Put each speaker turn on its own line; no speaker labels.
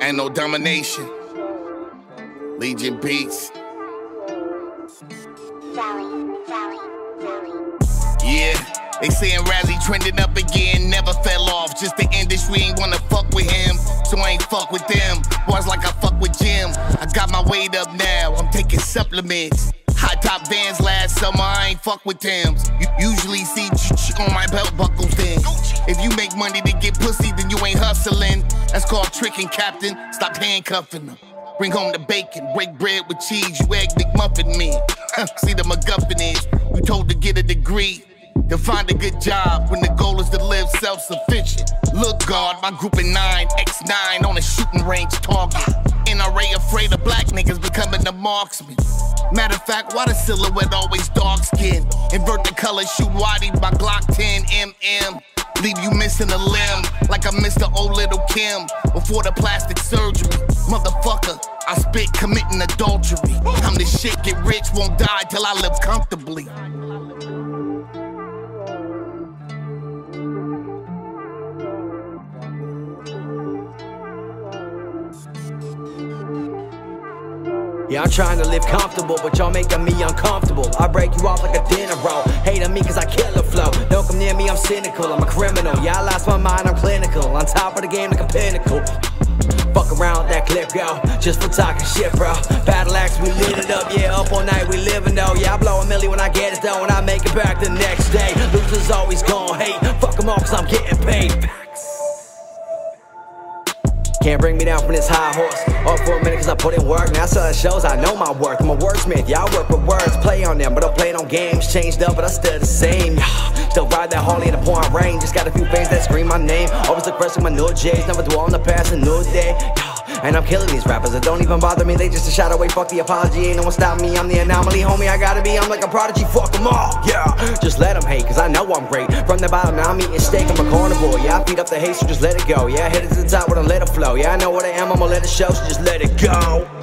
Anno Domini Nation. Legion Beats. Yeah, they saying Razzie trending up again, never fell off. Just the industry ain't wanna fuck with him, so I ain't fuck with them. Boys like I fuck with gym. I got my weight up now, I'm taking supplements. High top vans last summer, I ain't fuck with Tim's. You usually see ch- ch- on my belt buckles then. If you make money to get pussy, then you ain't hustling. That's called tricking, Captain. Stop handcuffing them. Bring home the bacon, break bread with cheese, you egg McMuffin me. See the MacGuffin is, you told to get a degree. To find a good job when the goal is to live self-sufficient. Look, God, my group of nine, X9 on a shooting range target. NRA afraid of black niggas becoming the marksman. Matter of fact, why the silhouette always dark skin? Invert the color, shoot whitey by Glock 10 MM. Leave you missing a limb, like I missed the old Lil' Kim before the plastic surgery. Motherfucker, I spit committing adultery. I'm the shit, get rich, won't die till I live comfortably.
Yeah, I'm trying to live comfortable, but y'all making me uncomfortable. I break you off like a dinner roll. Hate on me cause I kill I'm cynical. I'm a criminal. Yeah, I lost my mind, I'm clinical. On top of the game like a pinnacle. Fuck around that clip, yo. Just for talking shit, bro. Battle axe, we lit it up, yeah. Up all night, we living though. Yeah, I blow a milli when I get it done. When I make it back the next day. Losers always gon' hate. Fuck them all cause I'm getting paid. Can't bring me down from this high horse. Off for a minute cause I put in work. Now so selling shows, I know my worth. I'm a wordsmith, yeah, I work with words. Play on them, but I play on games. Changed up, but I still the same. Still ride that Harley in the pouring rain. Just got a few fans that scream my name. Always look fresh with my new J's. Never dwell on the past, a new day. And I'm killing these rappers that don't even bother me. They just a shot away. Fuck the apology. Ain't no one stop me. I'm the anomaly, homie. I gotta be. I'm like a prodigy. Fuck them all. Yeah. Just let them hate, cause I know I'm great. From the bottom, now I'm eating steak. I'm a carnivore. Yeah, I feed up the hate, so just let it go. Yeah, I hit it to the top with a let it flow. Yeah, I know what I am. I'ma let it show, so just let it go.